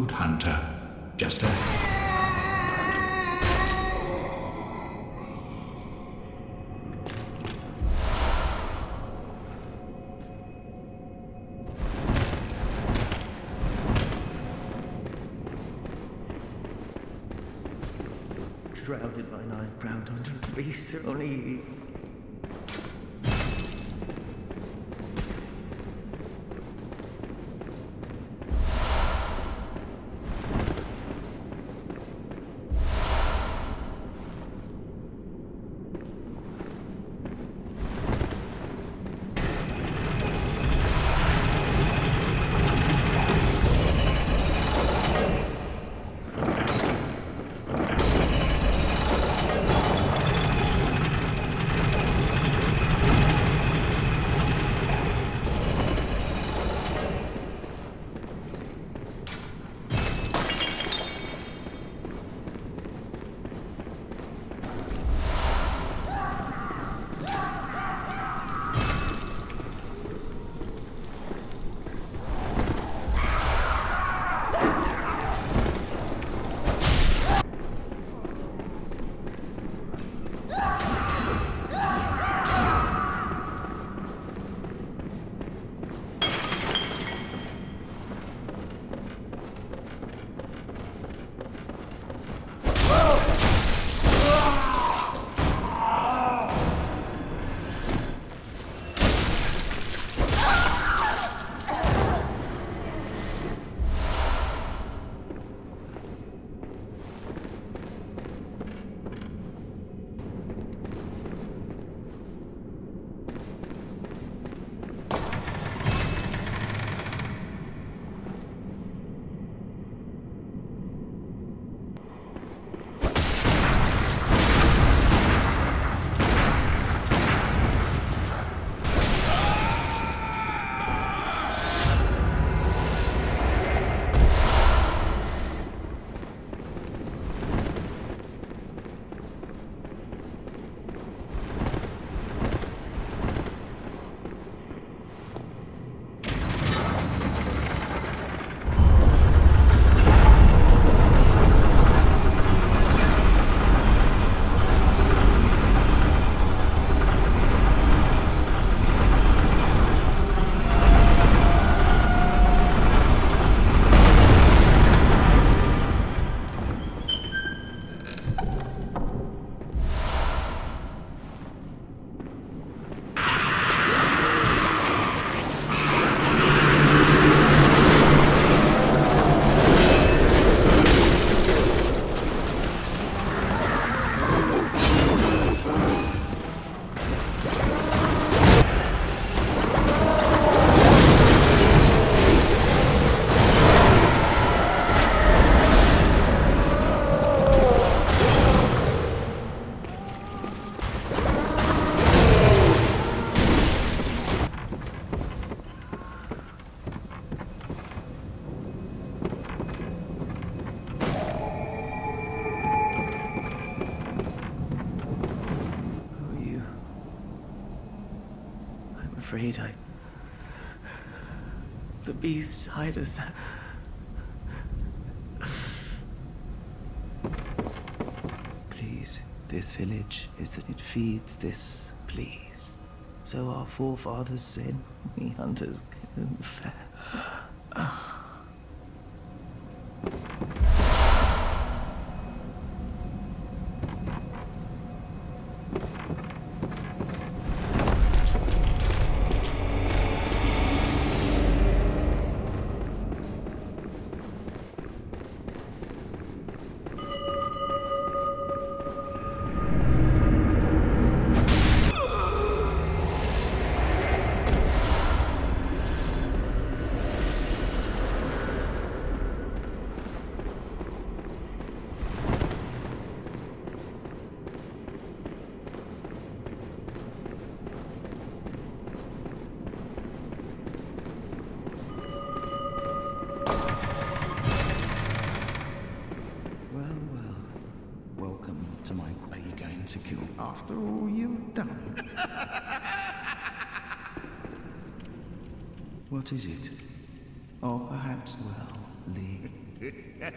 good hunter. Just a. Shrouded by proud hunter of beasts are only afraid I. The beast hide us. Please, this village is that it feeds this, please. So our forefathers said, we hunters couldn't fare. Kill all you've done? what is it? Or perhaps, well, the